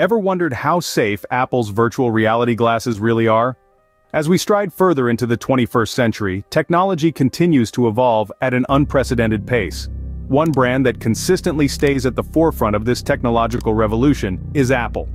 Ever wondered how safe Apple's virtual reality glasses really are? As we stride further into the 21st century, technology continues to evolve at an unprecedented pace. One brand that consistently stays at the forefront of this technological revolution is Apple.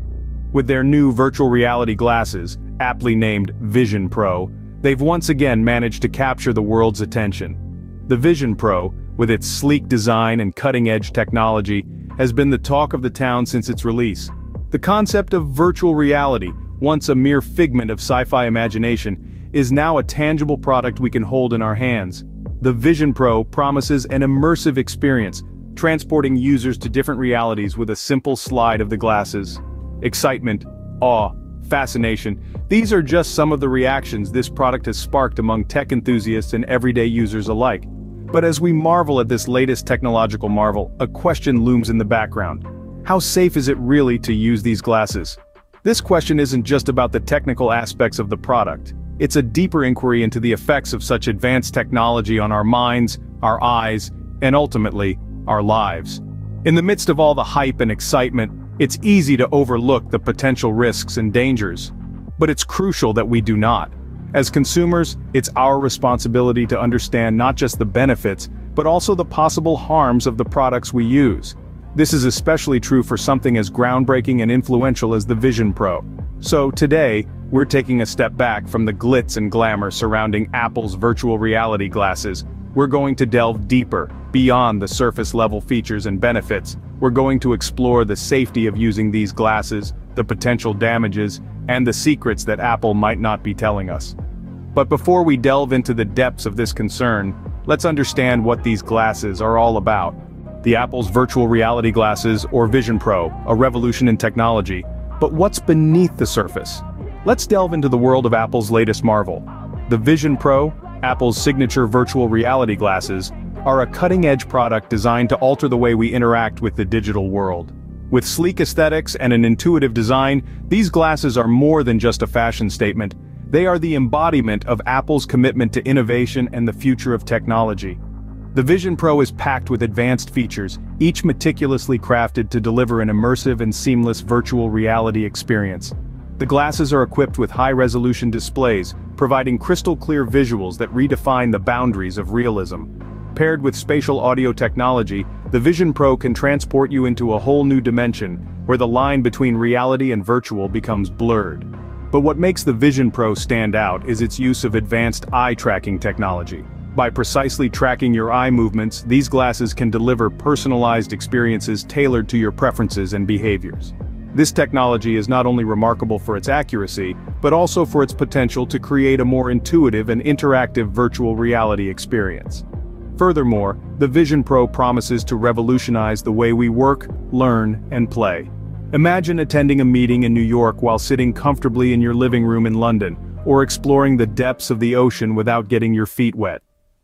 With their new virtual reality glasses, aptly named Vision Pro, they've once again managed to capture the world's attention. The Vision Pro, with its sleek design and cutting-edge technology, has been the talk of the town since its release. The concept of virtual reality, once a mere figment of sci-fi imagination, is now a tangible product we can hold in our hands. The Vision Pro promises an immersive experience, transporting users to different realities with a simple slide of the glasses. Excitement, awe, fascination, these are just some of the reactions this product has sparked among tech enthusiasts and everyday users alike. But as we marvel at this latest technological marvel, a question looms in the background. How safe is it really to use these glasses? This question isn't just about the technical aspects of the product. It's a deeper inquiry into the effects of such advanced technology on our minds, our eyes, and ultimately, our lives. In the midst of all the hype and excitement, it's easy to overlook the potential risks and dangers. But it's crucial that we do not. As consumers, it's our responsibility to understand not just the benefits, but also the possible harms of the products we use. This is especially true for something as groundbreaking and influential as the Vision Pro. So today, we're taking a step back from the glitz and glamour surrounding Apple's virtual reality glasses. We're going to delve deeper, beyond the surface-level features and benefits. We're going to explore the safety of using these glasses, the potential damages, and the secrets that Apple might not be telling us. But before we delve into the depths of this concern, let's understand what these glasses are all about the Apple's virtual reality glasses or Vision Pro, a revolution in technology. But what's beneath the surface? Let's delve into the world of Apple's latest marvel. The Vision Pro, Apple's signature virtual reality glasses, are a cutting-edge product designed to alter the way we interact with the digital world. With sleek aesthetics and an intuitive design, these glasses are more than just a fashion statement, they are the embodiment of Apple's commitment to innovation and the future of technology. The Vision Pro is packed with advanced features, each meticulously crafted to deliver an immersive and seamless virtual reality experience. The glasses are equipped with high-resolution displays, providing crystal-clear visuals that redefine the boundaries of realism. Paired with spatial audio technology, the Vision Pro can transport you into a whole new dimension, where the line between reality and virtual becomes blurred. But what makes the Vision Pro stand out is its use of advanced eye-tracking technology. By precisely tracking your eye movements, these glasses can deliver personalized experiences tailored to your preferences and behaviors. This technology is not only remarkable for its accuracy, but also for its potential to create a more intuitive and interactive virtual reality experience. Furthermore, the Vision Pro promises to revolutionize the way we work, learn, and play. Imagine attending a meeting in New York while sitting comfortably in your living room in London, or exploring the depths of the ocean without getting your feet wet.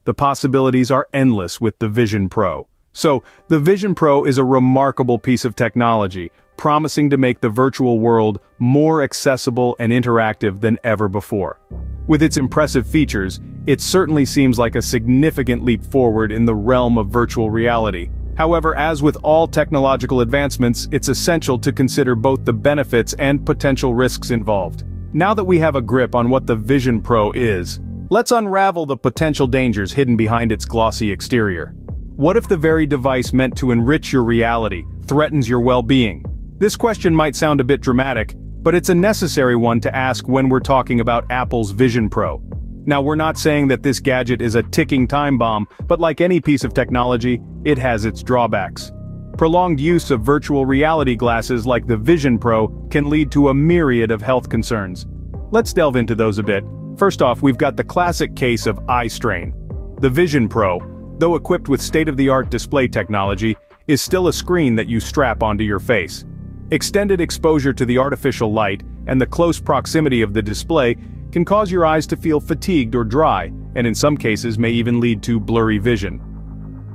The possibilities are endless with the Vision Pro. So, the Vision Pro is a remarkable piece of technology, promising to make the virtual world more accessible and interactive than ever before. With its impressive features, it certainly seems like a significant leap forward in the realm of virtual reality. However, as with all technological advancements, it's essential to consider both the benefits and potential risks involved. Now that we have a grip on what the Vision Pro is, Let's unravel the potential dangers hidden behind its glossy exterior. What if the very device meant to enrich your reality threatens your well-being? This question might sound a bit dramatic, but it's a necessary one to ask when we're talking about Apple's Vision Pro. Now we're not saying that this gadget is a ticking time bomb, but like any piece of technology, it has its drawbacks. Prolonged use of virtual reality glasses like the Vision Pro can lead to a myriad of health concerns. Let's delve into those a bit, First off, we've got the classic case of eye strain. The Vision Pro, though equipped with state-of-the-art display technology, is still a screen that you strap onto your face. Extended exposure to the artificial light and the close proximity of the display can cause your eyes to feel fatigued or dry, and in some cases may even lead to blurry vision.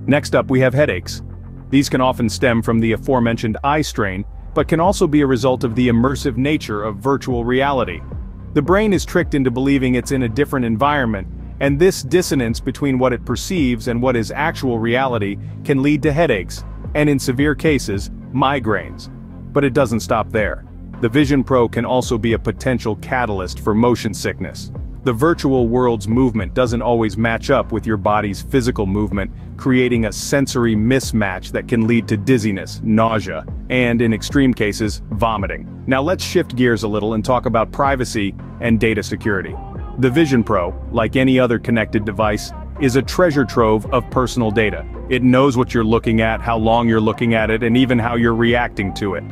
Next up we have headaches. These can often stem from the aforementioned eye strain, but can also be a result of the immersive nature of virtual reality. The brain is tricked into believing it's in a different environment, and this dissonance between what it perceives and what is actual reality can lead to headaches, and in severe cases, migraines. But it doesn't stop there. the Vision Pro can also be a potential catalyst for motion sickness. The virtual world's movement doesn't always match up with your body's physical movement, creating a sensory mismatch that can lead to dizziness, nausea, and in extreme cases, vomiting. Now let's shift gears a little and talk about privacy and data security. The Vision Pro, like any other connected device, is a treasure trove of personal data. It knows what you're looking at, how long you're looking at it, and even how you're reacting to it.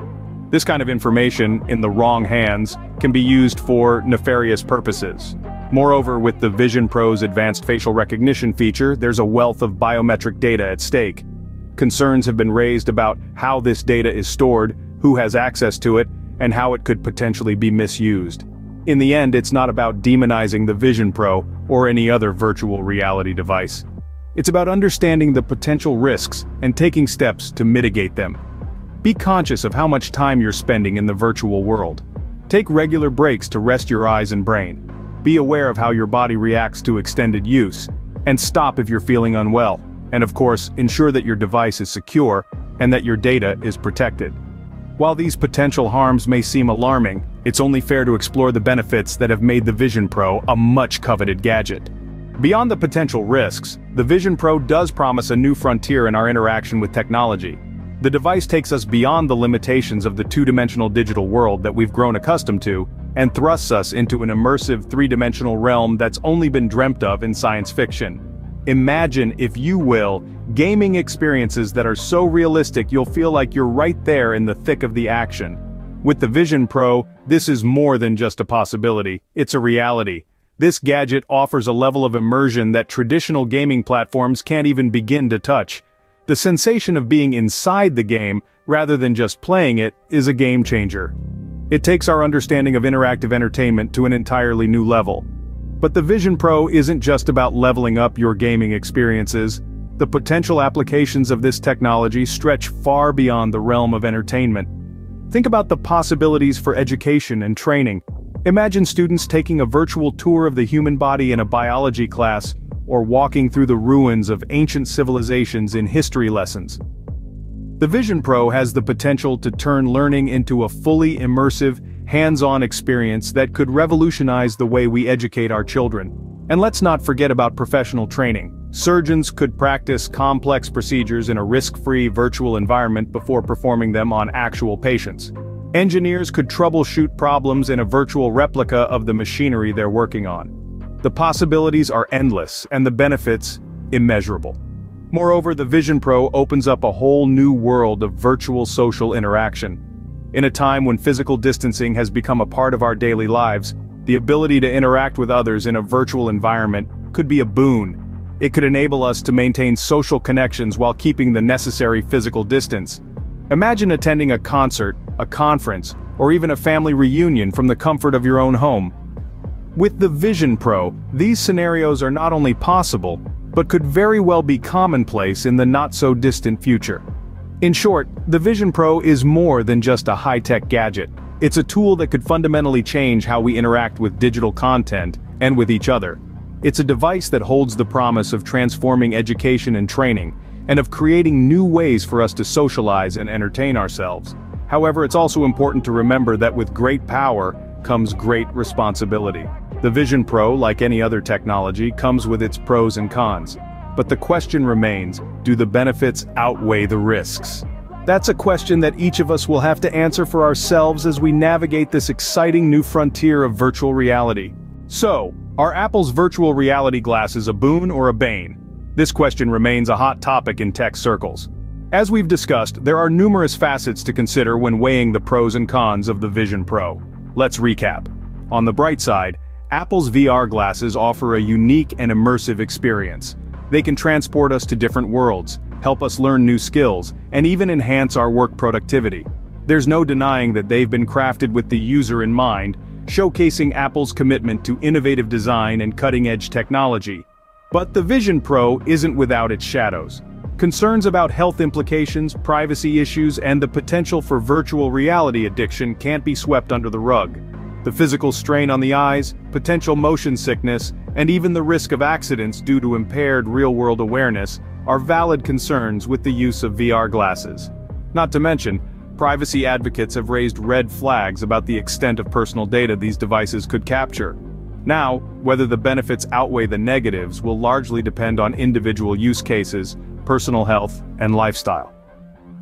This kind of information, in the wrong hands, can be used for nefarious purposes. Moreover, with the Vision Pro's advanced facial recognition feature, there's a wealth of biometric data at stake. Concerns have been raised about how this data is stored, who has access to it, and how it could potentially be misused. In the end, it's not about demonizing the Vision Pro or any other virtual reality device. It's about understanding the potential risks and taking steps to mitigate them. Be conscious of how much time you're spending in the virtual world. Take regular breaks to rest your eyes and brain. Be aware of how your body reacts to extended use, and stop if you're feeling unwell. And of course, ensure that your device is secure, and that your data is protected. While these potential harms may seem alarming, it's only fair to explore the benefits that have made the Vision Pro a much coveted gadget. Beyond the potential risks, the Vision Pro does promise a new frontier in our interaction with technology. The device takes us beyond the limitations of the two-dimensional digital world that we've grown accustomed to, and thrusts us into an immersive three-dimensional realm that's only been dreamt of in science fiction. Imagine, if you will, gaming experiences that are so realistic you'll feel like you're right there in the thick of the action. With the Vision Pro, this is more than just a possibility, it's a reality. This gadget offers a level of immersion that traditional gaming platforms can't even begin to touch. The sensation of being inside the game, rather than just playing it, is a game changer. It takes our understanding of interactive entertainment to an entirely new level. But the Vision Pro isn't just about leveling up your gaming experiences, the potential applications of this technology stretch far beyond the realm of entertainment. Think about the possibilities for education and training. Imagine students taking a virtual tour of the human body in a biology class, or walking through the ruins of ancient civilizations in history lessons. The Vision Pro has the potential to turn learning into a fully immersive, hands-on experience that could revolutionize the way we educate our children. And let's not forget about professional training. Surgeons could practice complex procedures in a risk-free virtual environment before performing them on actual patients. Engineers could troubleshoot problems in a virtual replica of the machinery they're working on. The possibilities are endless and the benefits immeasurable. Moreover, the Vision Pro opens up a whole new world of virtual social interaction. In a time when physical distancing has become a part of our daily lives, the ability to interact with others in a virtual environment could be a boon. It could enable us to maintain social connections while keeping the necessary physical distance. Imagine attending a concert, a conference, or even a family reunion from the comfort of your own home. With the Vision Pro, these scenarios are not only possible, but could very well be commonplace in the not-so-distant future. In short, the Vision Pro is more than just a high-tech gadget. It's a tool that could fundamentally change how we interact with digital content, and with each other. It's a device that holds the promise of transforming education and training, and of creating new ways for us to socialize and entertain ourselves. However, it's also important to remember that with great power, comes great responsibility. The Vision Pro, like any other technology, comes with its pros and cons. But the question remains, do the benefits outweigh the risks? That's a question that each of us will have to answer for ourselves as we navigate this exciting new frontier of virtual reality. So, are Apple's virtual reality glasses a boon or a bane? This question remains a hot topic in tech circles. As we've discussed, there are numerous facets to consider when weighing the pros and cons of the Vision Pro. Let's recap. On the bright side, Apple's VR glasses offer a unique and immersive experience. They can transport us to different worlds, help us learn new skills, and even enhance our work productivity. There's no denying that they've been crafted with the user in mind, showcasing Apple's commitment to innovative design and cutting-edge technology. But the Vision Pro isn't without its shadows. Concerns about health implications, privacy issues, and the potential for virtual reality addiction can't be swept under the rug. The physical strain on the eyes, potential motion sickness, and even the risk of accidents due to impaired real-world awareness are valid concerns with the use of VR glasses. Not to mention, privacy advocates have raised red flags about the extent of personal data these devices could capture. Now, whether the benefits outweigh the negatives will largely depend on individual use cases, personal health, and lifestyle.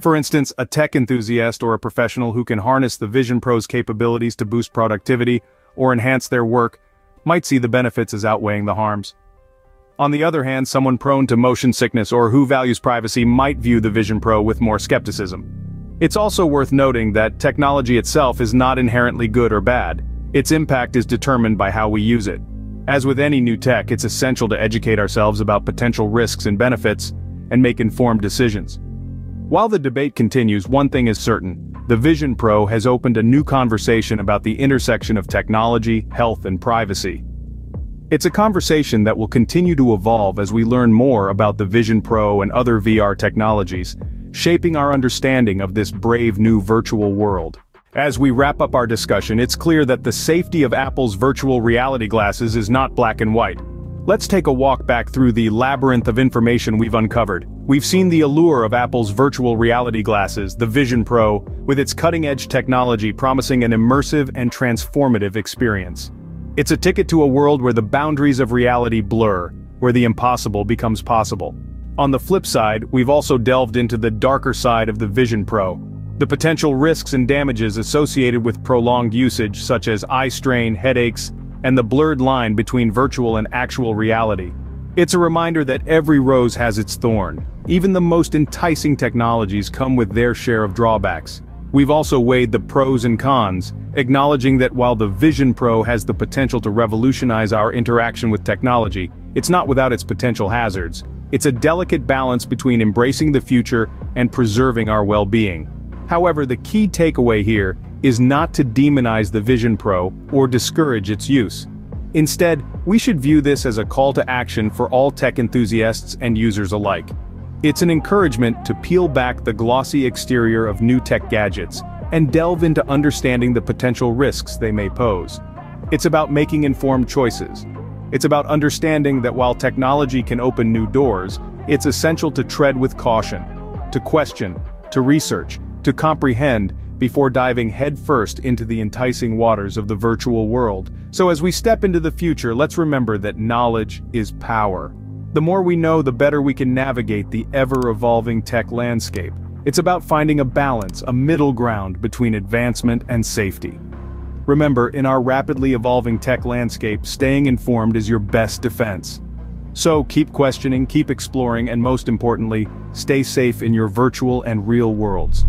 For instance, a tech enthusiast or a professional who can harness the Vision Pro's capabilities to boost productivity or enhance their work might see the benefits as outweighing the harms. On the other hand, someone prone to motion sickness or who values privacy might view the Vision Pro with more skepticism. It's also worth noting that technology itself is not inherently good or bad, its impact is determined by how we use it. As with any new tech, it's essential to educate ourselves about potential risks and benefits, and make informed decisions. While the debate continues, one thing is certain, the Vision Pro has opened a new conversation about the intersection of technology, health and privacy. It's a conversation that will continue to evolve as we learn more about the Vision Pro and other VR technologies, shaping our understanding of this brave new virtual world. As we wrap up our discussion, it's clear that the safety of Apple's virtual reality glasses is not black and white. Let's take a walk back through the labyrinth of information we've uncovered. We've seen the allure of Apple's virtual reality glasses, the Vision Pro, with its cutting-edge technology promising an immersive and transformative experience. It's a ticket to a world where the boundaries of reality blur, where the impossible becomes possible. On the flip side, we've also delved into the darker side of the Vision Pro, the potential risks and damages associated with prolonged usage such as eye strain, headaches, and the blurred line between virtual and actual reality. It's a reminder that every rose has its thorn. Even the most enticing technologies come with their share of drawbacks. We've also weighed the pros and cons, acknowledging that while the Vision Pro has the potential to revolutionize our interaction with technology, it's not without its potential hazards. It's a delicate balance between embracing the future and preserving our well-being. However, the key takeaway here is not to demonize the Vision Pro or discourage its use. Instead, we should view this as a call to action for all tech enthusiasts and users alike. It's an encouragement to peel back the glossy exterior of new tech gadgets and delve into understanding the potential risks they may pose. It's about making informed choices. It's about understanding that while technology can open new doors, it's essential to tread with caution, to question, to research, to comprehend before diving headfirst into the enticing waters of the virtual world. So as we step into the future let's remember that knowledge is power. The more we know the better we can navigate the ever-evolving tech landscape. It's about finding a balance, a middle ground between advancement and safety. Remember, in our rapidly evolving tech landscape, staying informed is your best defense. So keep questioning, keep exploring, and most importantly, stay safe in your virtual and real worlds.